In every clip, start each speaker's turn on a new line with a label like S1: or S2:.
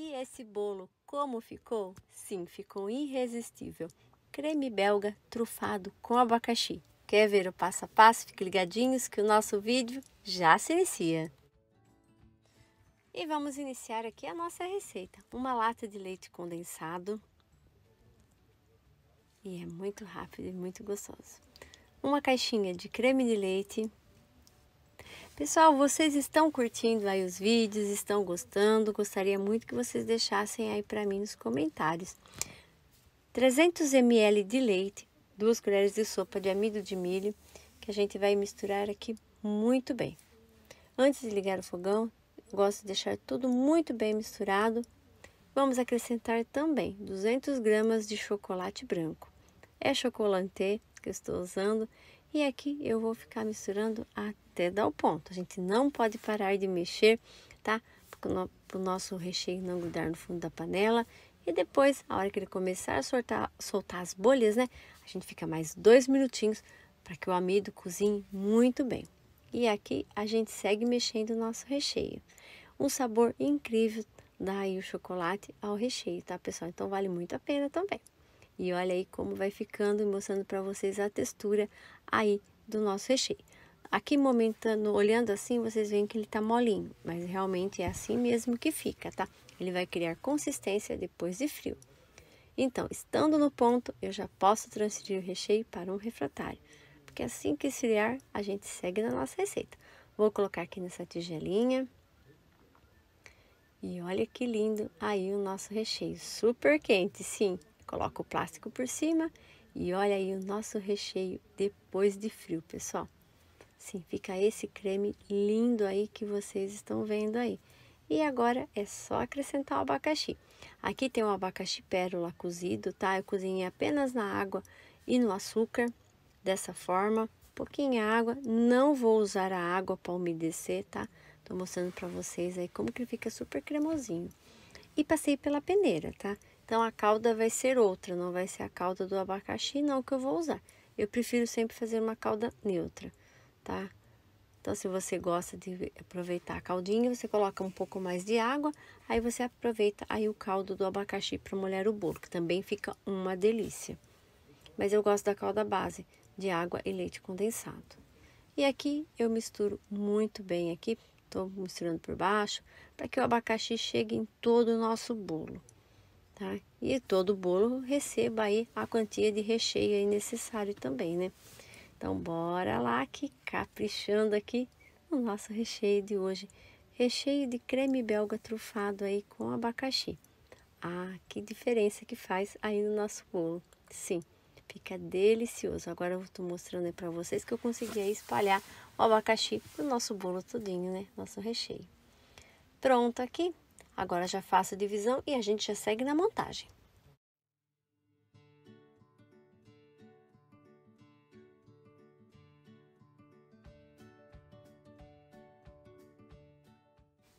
S1: E esse bolo, como ficou? Sim, ficou irresistível. Creme belga trufado com abacaxi. Quer ver o passo a passo? Fique ligadinhos que o nosso vídeo já se inicia. E vamos iniciar aqui a nossa receita. Uma lata de leite condensado. E é muito rápido e muito gostoso. Uma caixinha de creme de leite Pessoal, vocês estão curtindo aí os vídeos, estão gostando? Gostaria muito que vocês deixassem aí para mim nos comentários. 300 ml de leite, duas colheres de sopa de amido de milho, que a gente vai misturar aqui muito bem. Antes de ligar o fogão, gosto de deixar tudo muito bem misturado. Vamos acrescentar também 200 gramas de chocolate branco. É chocolate que eu estou usando e aqui eu vou ficar misturando até dar o ponto. A gente não pode parar de mexer, tá? Para o nosso recheio não grudar no fundo da panela. E depois, a hora que ele começar a soltar, soltar as bolhas, né? A gente fica mais dois minutinhos para que o amido cozinhe muito bem. E aqui a gente segue mexendo o nosso recheio. Um sabor incrível dá aí o chocolate ao recheio, tá, pessoal? Então vale muito a pena também. E olha aí como vai ficando, mostrando para vocês a textura aí do nosso recheio. Aqui, momentando, olhando assim, vocês veem que ele tá molinho, mas realmente é assim mesmo que fica, tá? Ele vai criar consistência depois de frio. Então, estando no ponto, eu já posso transferir o recheio para um refratário, porque assim que esfriar, a gente segue na nossa receita. Vou colocar aqui nessa tigelinha. E olha que lindo aí o nosso recheio, super quente, sim. Coloca o plástico por cima e olha aí o nosso recheio depois de frio, pessoal. Sim, fica esse creme lindo aí que vocês estão vendo aí. E agora é só acrescentar o abacaxi. Aqui tem o abacaxi pérola cozido, tá? Eu cozinhei apenas na água e no açúcar, dessa forma. Pouquinha água, não vou usar a água para umedecer, tá? Tô mostrando para vocês aí como que fica super cremosinho. E passei pela peneira, tá? Então a calda vai ser outra, não vai ser a calda do abacaxi não que eu vou usar. Eu prefiro sempre fazer uma calda neutra, tá? Então se você gosta de aproveitar a caldinha, você coloca um pouco mais de água, aí você aproveita aí o caldo do abacaxi para molhar o bolo, que também fica uma delícia. Mas eu gosto da calda base, de água e leite condensado. E aqui eu misturo muito bem aqui, estou misturando por baixo, para que o abacaxi chegue em todo o nosso bolo tá? E todo bolo receba aí a quantia de recheio necessário também, né? Então, bora lá que caprichando aqui no nosso recheio de hoje. Recheio de creme belga trufado aí com abacaxi. Ah, que diferença que faz aí no nosso bolo. Sim, fica delicioso. Agora eu estou mostrando aí para vocês que eu consegui espalhar o abacaxi pro nosso bolo todinho, né? Nosso recheio. Pronto aqui, Agora já faço a divisão e a gente já segue na montagem.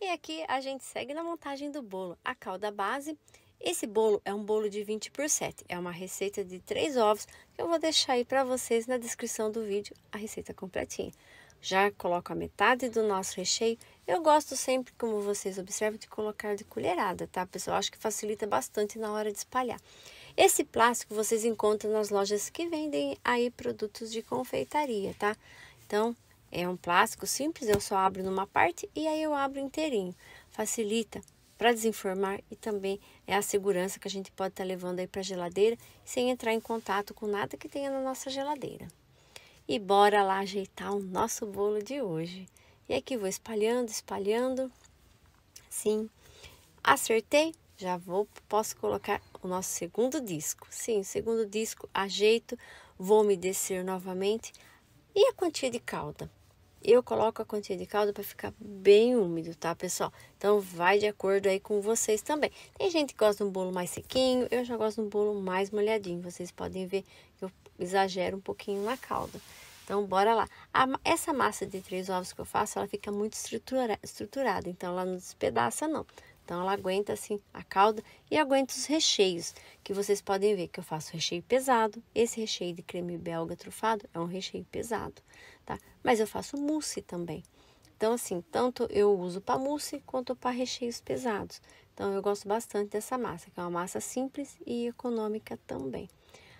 S1: E aqui a gente segue na montagem do bolo. A calda base, esse bolo é um bolo de 20 por 7. É uma receita de 3 ovos que eu vou deixar aí para vocês na descrição do vídeo, a receita completinha. Já coloco a metade do nosso recheio. Eu gosto sempre, como vocês observam, de colocar de colherada, tá, pessoal? Acho que facilita bastante na hora de espalhar. Esse plástico vocês encontram nas lojas que vendem aí produtos de confeitaria, tá? Então, é um plástico simples, eu só abro numa parte e aí eu abro inteirinho. Facilita para desenformar e também é a segurança que a gente pode estar tá levando aí para a geladeira sem entrar em contato com nada que tenha na nossa geladeira. E bora lá ajeitar o nosso bolo de hoje. E aqui vou espalhando, espalhando. Sim, acertei. Já vou, posso colocar o nosso segundo disco. Sim, segundo disco, ajeito, vou umedecer novamente. E a quantia de calda? Eu coloco a quantia de calda para ficar bem úmido, tá, pessoal? Então, vai de acordo aí com vocês também. Tem gente que gosta de um bolo mais sequinho, eu já gosto de um bolo mais molhadinho. Vocês podem ver que eu exagero um pouquinho na calda. Então, bora lá. A, essa massa de três ovos que eu faço, ela fica muito estrutura, estruturada, então ela não despedaça não. Então, ela aguenta assim a calda e aguenta os recheios, que vocês podem ver que eu faço recheio pesado. Esse recheio de creme belga trufado é um recheio pesado, tá? Mas eu faço mousse também. Então, assim, tanto eu uso para mousse quanto para recheios pesados. Então, eu gosto bastante dessa massa, que é uma massa simples e econômica também.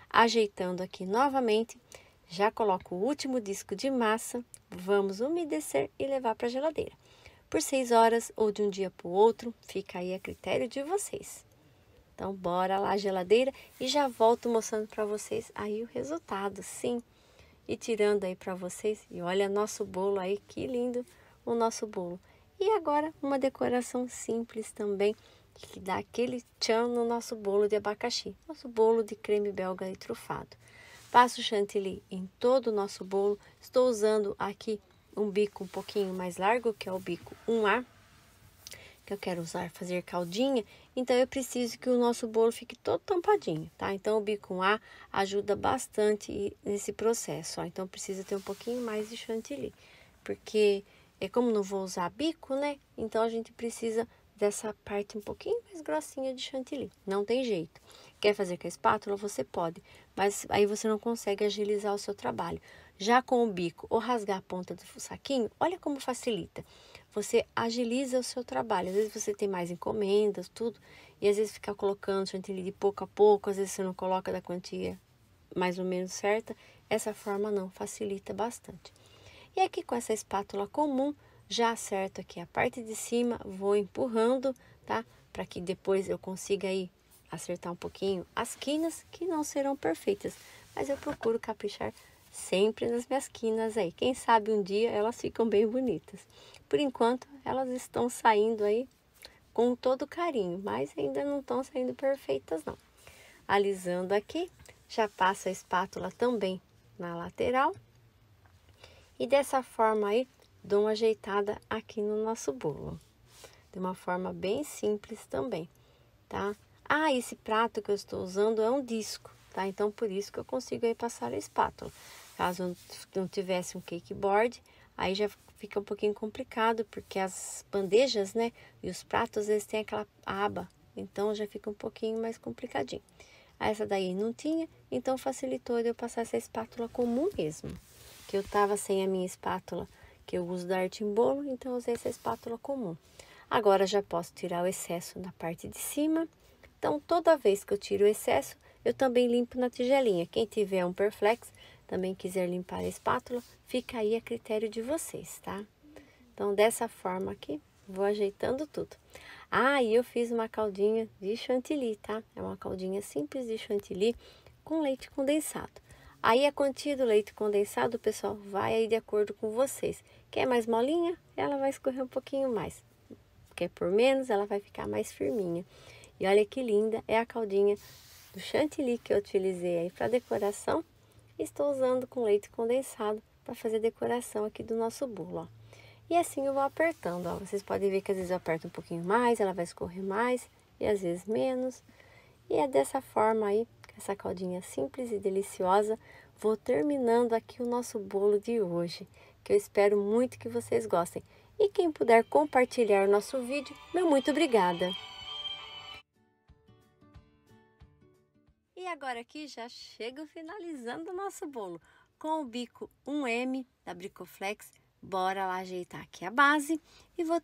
S1: Ajeitando aqui novamente, já coloco o último disco de massa, vamos umedecer e levar para a geladeira. Por seis horas ou de um dia para o outro, fica aí a critério de vocês. Então, bora lá geladeira e já volto mostrando para vocês aí o resultado, sim. E tirando aí para vocês, e olha nosso bolo aí, que lindo o nosso bolo. E agora uma decoração simples também, que dá aquele tchan no nosso bolo de abacaxi, nosso bolo de creme belga e trufado. Passo chantilly em todo o nosso bolo. Estou usando aqui um bico um pouquinho mais largo, que é o bico 1A, que eu quero usar fazer caldinha, então eu preciso que o nosso bolo fique todo tampadinho, tá? Então o bico A ajuda bastante nesse processo, ó. Então precisa ter um pouquinho mais de chantilly, porque é como não vou usar bico, né? Então a gente precisa dessa parte um pouquinho mais grossinha de chantilly, não tem jeito. Quer fazer com a espátula? Você pode, mas aí você não consegue agilizar o seu trabalho. Já com o bico ou rasgar a ponta do saquinho, olha como facilita você agiliza o seu trabalho. Às vezes você tem mais encomendas, tudo, e às vezes ficar colocando chantilly de pouco a pouco, às vezes você não coloca da quantia mais ou menos certa. Essa forma não, facilita bastante. E aqui com essa espátula comum, já acerto aqui a parte de cima, vou empurrando, tá? Para que depois eu consiga aí acertar um pouquinho as quinas, que não serão perfeitas, mas eu procuro caprichar sempre nas minhas quinas aí. Quem sabe um dia elas ficam bem bonitas. Por enquanto, elas estão saindo aí com todo carinho, mas ainda não estão saindo perfeitas não. Alisando aqui, já passo a espátula também na lateral. E dessa forma aí, dou uma ajeitada aqui no nosso bolo. De uma forma bem simples também, tá? Ah, esse prato que eu estou usando é um disco, tá? Então, por isso que eu consigo aí passar a espátula. Caso não tivesse um cake board, aí já fica um pouquinho complicado, porque as bandejas, né, e os pratos, eles têm aquela aba, então já fica um pouquinho mais complicadinho. Essa daí não tinha, então facilitou eu passar essa espátula comum mesmo, que eu tava sem a minha espátula, que eu uso da arte em bolo, então usei essa espátula comum. Agora já posso tirar o excesso na parte de cima, então toda vez que eu tiro o excesso, eu também limpo na tigelinha. Quem tiver um Perflex, também quiser limpar a espátula, fica aí a critério de vocês, tá? Então, dessa forma aqui, vou ajeitando tudo. Ah, e eu fiz uma caldinha de chantilly, tá? É uma caldinha simples de chantilly com leite condensado. Aí a quantia do leite condensado, pessoal, vai aí de acordo com vocês. Quer mais molinha? Ela vai escorrer um pouquinho mais. Quer por menos? Ela vai ficar mais firminha. E olha que linda é a caldinha do chantilly que eu utilizei aí para decoração estou usando com leite condensado para fazer decoração aqui do nosso bolo, ó. E assim eu vou apertando, ó. Vocês podem ver que às vezes eu aperto um pouquinho mais, ela vai escorrer mais e às vezes menos. E é dessa forma aí, essa caldinha simples e deliciosa, vou terminando aqui o nosso bolo de hoje, que eu espero muito que vocês gostem. E quem puder compartilhar o nosso vídeo, meu muito obrigada! Agora aqui já chego finalizando o nosso bolo com o bico 1M da Bricoflex. Bora lá ajeitar aqui a base e vou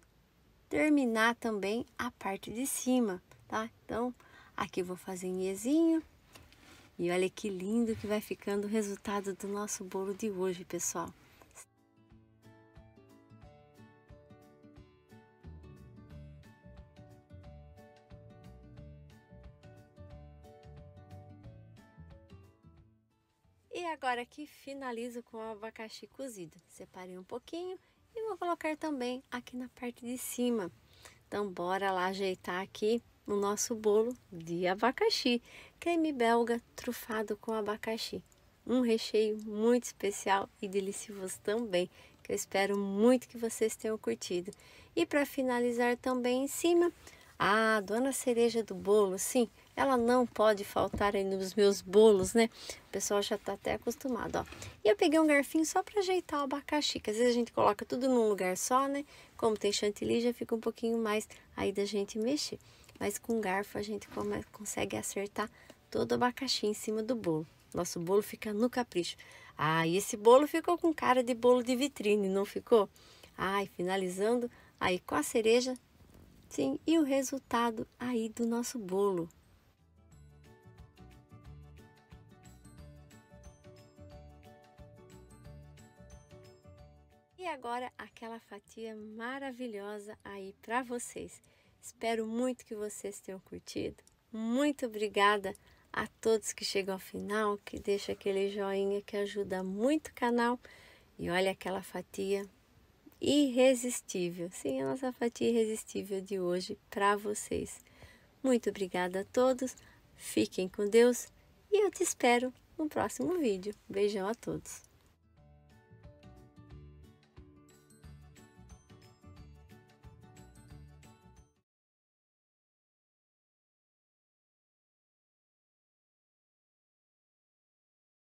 S1: terminar também a parte de cima, tá? Então, aqui vou fazer em Ezinho. E olha que lindo que vai ficando o resultado do nosso bolo de hoje, pessoal. Agora aqui finalizo com o abacaxi cozido. Separei um pouquinho e vou colocar também aqui na parte de cima. Então, bora lá ajeitar aqui o nosso bolo de abacaxi. Creme belga trufado com abacaxi. Um recheio muito especial e delicioso também, que eu espero muito que vocês tenham curtido. E para finalizar também em cima, a dona cereja do bolo, sim, ela não pode faltar aí nos meus bolos, né? O pessoal já tá até acostumado, ó. E eu peguei um garfinho só para ajeitar o abacaxi, que às vezes a gente coloca tudo num lugar só, né? Como tem chantilly, já fica um pouquinho mais aí da gente mexer. Mas com garfo a gente consegue acertar todo o abacaxi em cima do bolo. Nosso bolo fica no capricho. Ah, e esse bolo ficou com cara de bolo de vitrine, não ficou? Ai, finalizando aí com a cereja Sim, e o resultado aí do nosso bolo. E agora aquela fatia maravilhosa aí para vocês. Espero muito que vocês tenham curtido. Muito obrigada a todos que chegam ao final, que deixa aquele joinha que ajuda muito o canal. E olha aquela fatia irresistível. Sim, a nossa fatia irresistível de hoje para vocês. Muito obrigada a todos. Fiquem com Deus e eu te espero no próximo vídeo. Beijão a todos.